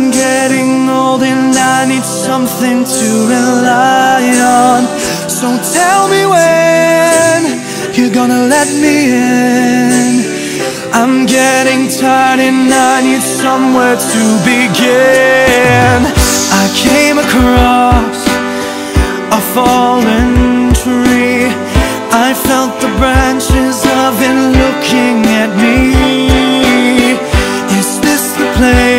I'm getting old and I need something to rely on. So tell me when you're gonna let me in. I'm getting tired and I need somewhere to begin. I came across a fallen tree. I felt the branches of it looking at me. Is this the place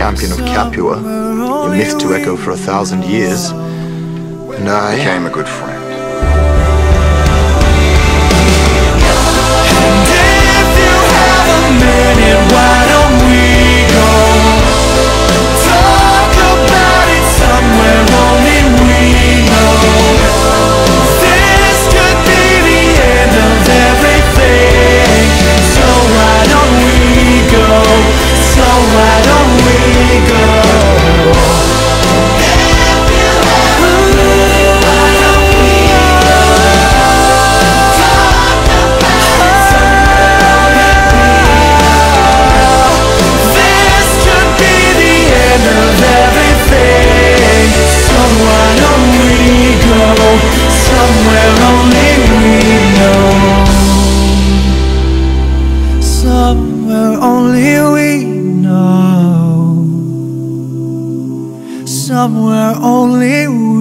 champion of Capua. Your myth to echo for a thousand years. And I Became a good friend. somewhere only we